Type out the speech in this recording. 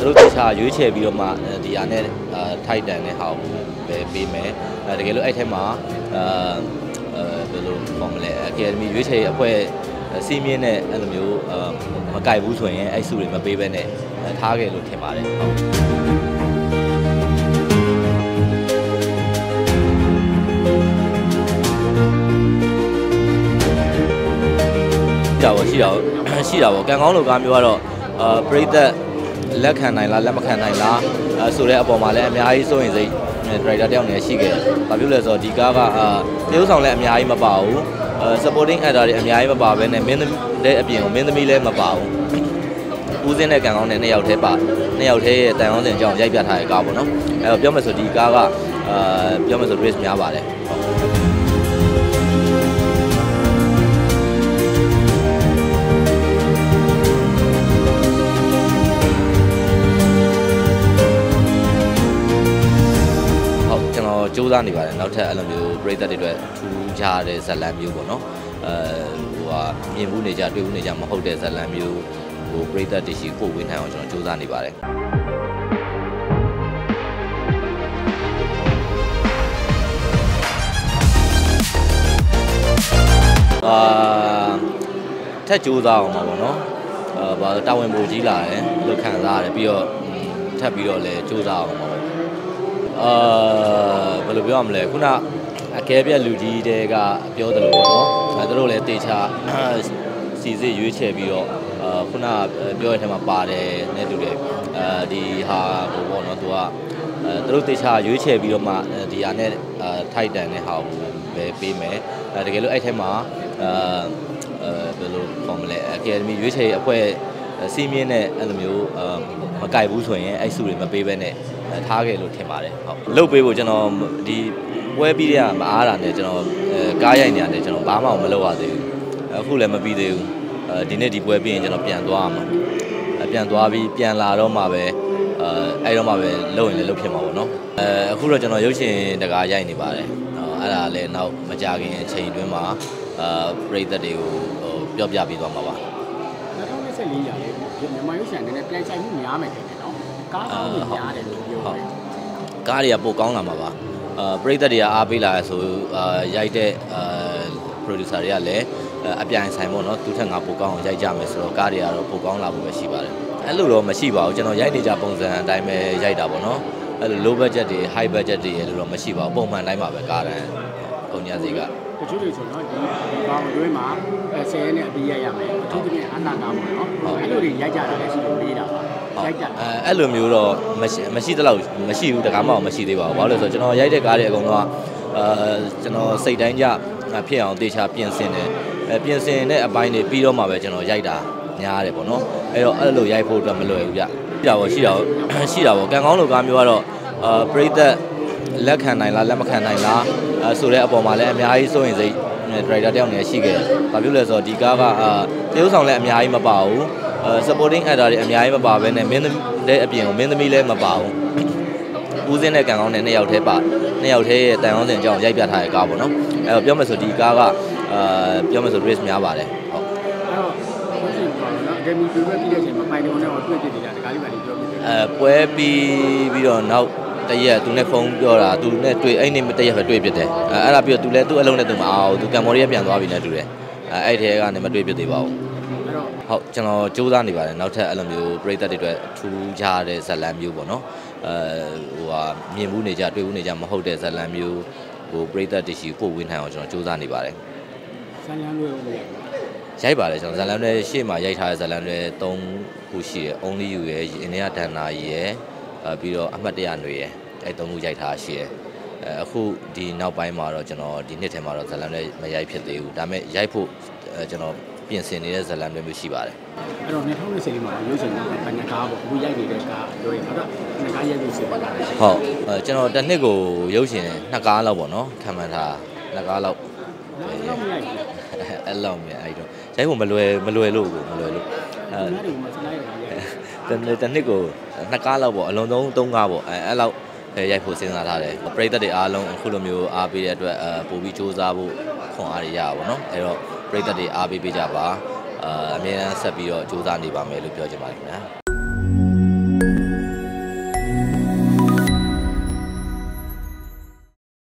သူတို့တခြားရွေးချယ်ပြီးတော့မှဒီဟာနဲ့ထိုက်တန်တဲ့ဟာကိုပဲပေးမယ်အဲတကယ်လို့အဲ့ထဲမှာအာဘယ်လိုပေါ်မလဲအကယ်ဒမီရွေးချယ်အဖွဲ့စီးမြင့်တဲ့အဲ့လိုမျိုးမကြိုက်ဘူးဆိုရင်အဲ့စုတွေမပေးဘဲနဲ့ထားခဲ့လို့ထင်ပါတယ်ဟုတ်ရှိတာပေါ့ရှိတာပေါ့ရှိတာပေါ့ကံကောင်းလို့ကားမျိုးကတော့အာပရိသတ် လက်ခံနိုင်လားလက်မခံနိုင်လားအဲဆိုတဲ့အပေါ်မှာလည်းအများကြီးစိုးရင်စိတ်ဒရိုက်တာတယောက်နေရှိခဲ့တယ်။ဘာဖြစ်လဲဆိုတော့ဒီကားကအာတရုပ်ဆောင်လည်းအများကြီးမပါဘူး။အဲ supporting actor တွေအများကြီးမပါဘဲနဲ့မင်းသမီးတဲ့အပြင်ကိုမင်းသမီးလည်းမပါဘူး။ဦးစင်းတဲ့ကံကောင်းတဲ့နှစ်ယောက်တည်းပါနှစ်ယောက်တည်းရဲ့တန်အောင်စင်အကြောင်းရိုက်ပြထားတဲ့ကားပေါ့နော်။အဲတော့ပြောမယ်ဆိုဒီကားကအာပြောမယ်ဆို risk များပါတယ်။ စူးစမ်းနေပါတယ်နောက်ထပ်အဲ့လိုမျိုးပရိသတ်တွေအတွက်ထူးခြားတဲ့ဇာတ်လမ်းမျိုးပေါ့နော်အဲဟိုဟာမြင်မှုနေကြတွေ့မှုနေကြမဟုတ်တဲ့ဇာတ်လမ်းမျိုးဟိုပရိသတ်တွေရှိပို့ဝေးနိုင်အောင်ကျွန်တော်စူးစမ်းနေပါတယ်အာထက်ကြိုးစားအောင်ပါပေါ့နော်အာဘာတာဝန်ပိုကြီးလာတယ်လို့ခံစားရတယ်ပြီးတော့ထပ်ပြီးတော့လည်းကြိုးစားအောင်ပါပေါ့ အာဘယ်လိုပြောရမလဲခုနအကဲပြက်လူကြီးတဲကပြောတယ်လို့ပေါ့နော်အဲသူတို့လည်းတေချာစီစစ်ရွေးချယ်ပြီးတော့အာခုနပြောရတဲ့မှာပါတယ်နဲ့တူတယ်အာဒီဟာဟိုပေါ့နော်သူကအဲသူတို့တေချာရွေးချယ်ပြီးတော့မှဒီဟာနဲ့ထိုက်တန်တဲ့ဟာကိုပဲပေးမယ်အဲတကယ်လို့အဲ့ထဲမှာအာအဲဘယ်လိုပေါ်မလဲအကယ်ဒမီရွေးချယ်အဖွဲ့ စီးမြင့်တဲ့အဲ့လိုမျိုးမကြိုက်ဘူးဆိုရင်အဲ့စုတွေမပေးဘဲနဲ့ထားခဲ့လို့ထင်ပါတယ်ဟုတ်လုတ်ပေးဖို့ကျွန်တော်ဒီပွဲပြီးတဲ့မအားတာနဲ့ကျွန်တော်ကားရိုက်နေရတယ်ကျွန်တော်ဘာမှမလုပ်ရသေးဘူးအခုလည်းမပြီးသေးဘူးအဲဒီနေ့ဒီပွဲပြီးရင်ကျွန်တော်ပြန်သွားမှာပြန်သွားပြီးပြန်လာတော့မှပဲအဲအဲ့တော့မှပဲလုပ်ရင်လည်းလုပ်ဖြစ်မှာပေါ့နော်အဲအခုတော့ကျွန်တော်ရုပ်ရှင်တကားရိုက်နေပါတယ်အဲ့ဒါလည်းနောက်မကြခင်အချိန်တွင်းမှာအာပရိသတ်တွေကိုဟိုပြောပြပေးသွားမှာပါ 2024ရာလေးမြန်မာရုပ်ရှင်အနေနဲ့ပြန်ဆိုင်မှုများမယ်တဲ့နော်ကားကောင်းကြီးများတယ်လို့ပြောတယ်ကားတွေကပိုကောင်းလာမှာပါအာပရိသတ်တွေကအားပေးလာဆိုအာရိုက်တဲ့အာ producer တွေကလည်းအပြိုင်ဆိုင်ပေါ့နော်သူထက်ငါပိုကောင်းအောင်ရိုက်ကြမယ်ဆိုတော့ကားတွေကတော့ပိုကောင်းလာဖို့ပဲရှိပါတယ်အဲ့လိုတော့မရှိပါဘူးကျွန်တော်ရိုက်နေကြပုံစံအတိုင်းပဲရိုက်တာပေါ့နော်အဲ့လို low budget တွေ high budget တွေလို့တော့မရှိပါဘူးပုံမှန်တိုင်းပါပဲကားတန်းကုန်ညာစီက တချို့တွေဆိုတော့ဒီဘာမတွဲမှာဆယ်ရက်နဲ့အပြီးရိုက်ရမယ်အထူးသဖြင့်အနာကားပေါ့နော်အဲ့လိုတွေရိုက်ကြတာလည်းရှိလို့လေးတာပါရိုက်ကြအဲအဲ့လိုမျိုးတော့မရှိမရှိတလောက်မရှိဘူးတကားမအောင်မရှိသေးပါဘူးဘာလို့လဲဆိုတော့ကျွန်တော်ရိုက်တဲ့ကားတွေအကုန်လုံးကအာကျွန်တော်စိတ်တိုင်းကြဖြစ်အောင်တေချာပြင်ဆင်တယ်အဲပြင်ဆင်တဲ့အပိုင်းတွေပြီးတော့မှပဲကျွန်တော်ရိုက်တာများတယ်ပေါ့နော်အဲ့တော့အဲ့လိုရိုက်ဖို့အတွက်မလွယ်ဘူးကြရှိတာပေါ့ရှိတာပေါ့ရှိတာပေါ့ကံကောင်းလို့ကားမျိုးကတော့အာပရိသတ် လက်ခံနိုင်လားလက်မခံနိုင်လားအဲဆိုတဲ့အပေါ်မှာလည်းအများကြီးစိုးရင်စိတ်ဒရိုက်တာတယောက်နေရှိခဲ့တယ်။ဘာဖြစ်လဲဆိုတော့ဒီကားကအာတရုပ်ဆောင်လည်းအများကြီးမပါဘူး။အဲ supporting actor တွေအများကြီးမပါဘဲနဲ့မင်းသမီးလည်းအပြင်ကိုမင်းသမီးလည်းမပါဘူး။ဦးစင်းတဲ့ကံကောင်းတဲ့နှစ်ယောက်တည်းပါနှစ်ယောက်တည်းရဲ့တန်အောင်စင်အကြောင်းရိုက်ပြထားတဲ့ကားပေါ့နော်။အဲတော့ပြောမယ်ဆိုဒီကားကအာပြောမယ်ဆို risk များပါတယ်။ဟုတ်။အဲ့တော့ဟုတ်ရှင်ပါတော့အကယ်ဒမီပြပွဲပြီးတဲ့အချိန်မှာဖိုင်တယ်နဲ့တွေ့ကြည့်နေတာဒီကားလေးပါလေးပြောပြတယ်။အဲပွဲပြီးပြီးတော့နောက် တရက်သူနဲ့ဖုန်းပြောတာသူနဲ့တွေ့အဲ့နေ့တရက်ပဲတွေ့ဖြစ်တယ်အဲအဲ့ဒါပြီးတော့သူလည်းသူ့အလုံးနဲ့သူမအောင်သူကမ်ဘောဒီးယားပြန်သွားပြီနဲ့တူတယ်အဲအဲ့ထဲကနေမတွေ့ဖြစ်သေးပါဘူးဟုတ်ကျွန်တော်စူးစမ်းနေပါတယ်နောက်ထပ်အဲ့လိုမျိုးပရိသတ်တွေအတွက်ထူးခြားတဲ့ဇာတ်လမ်းမျိုးပေါ့နော်အဲဟိုဟာမြင်မှုနေကြတွေ့မှုနေကြမဟုတ်တဲ့ဇာတ်လမ်းမျိုးဟိုပရိသတ်တွေရှိပို့ဝင်းနိုင်အောင်ကျွန်တော်စူးစမ်းနေပါတယ်ဇာတ်လမ်းမျိုးလို့ရိုက်ပါတယ်ကျွန်တော်ဇာတ်လမ်းတွေရှေ့မှာရိုက်ထားတဲ့ဇာတ်လမ်းတွေ၃ခုရှိတယ် only you ရယ်အိန္ဒိယဒန်နာရယ်အဲ ပြီးတော့အမှတ်တရຫນွေရယ်အဲသုံးခုရိုက်ထားရှိရယ်အဲအခုဒီနောက်ပိုင်းမှာတော့ကျွန်တော်ဒီနှစ်ထဲမှာတော့ဇလန်တွေမရိုက်ဖြစ်သေးဘူးဒါပေမဲ့ရိုက်ဖို့ကျွန်တော်ပြင်ဆင်နေတဲ့ဇလန်တွေမျိုးရှိပါတယ်အဲ့တော့2020လေးမှာရုပ်ရှင်ကဘယ်နှကားပေါ့အခုရိုက်နေတဲ့ကားပြောရင်ဟုတ်နှစ်ကားရိုက်လို့ရှိပါတယ်ဟုတ်အဲကျွန်တော်တစ်နှစ်ကိုရုပ်ရှင်နှစ်ကားလောက်ပေါ့နော်ခံမှန်းထားနှစ်ကားလောက်အဲ့လောက်မရိုက်ဘူးအဲ့လောက်မြင်အဲ့တော့ရိုက်ဖို့မလွယ်မလွယ်လို့ကိုမလွယ်လို့အဲဒီမှာစလိုက်ရ တာတနှစ်ကိုနှစ်ကားလောက်ပေါ့အလုံးစုံသုံးကားပေါ့အဲအဲ့လောက်ရိုက်ဖို့စဉ်းစားထားတယ်ပရိသတ်တွေအားလုံးအခုလိုမျိုးအားပေးတဲ့အတွက်အပို့ပြီးစူးစမ်းဖို့ခွန်အားတွေရပါဘောเนาะအဲ့တော့ပရိသတ်တွေအားပေးပေးကြပါအာအမြဲတမ်းဆက်ပြီးတော့စူးစမ်းနေပါမယ်လို့ပြောချင်ပါတယ်ခင်ဗျာ